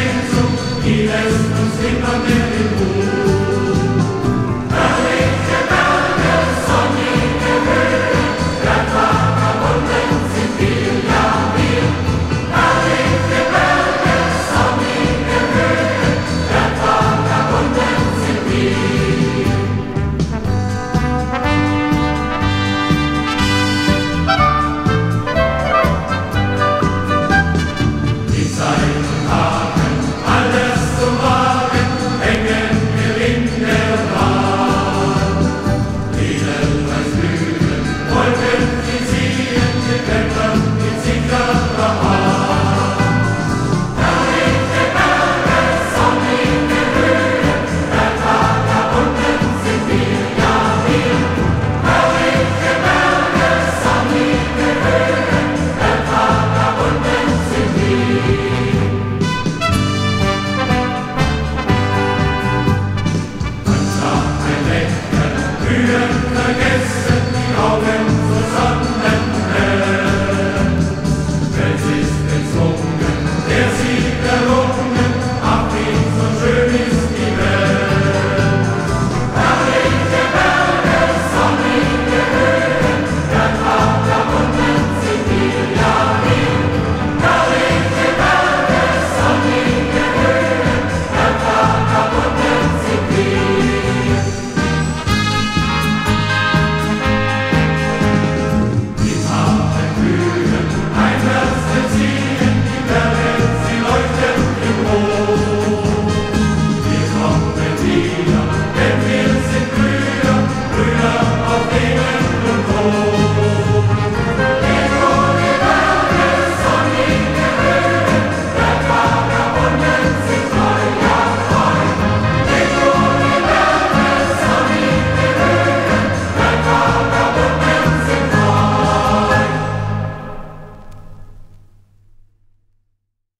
Praise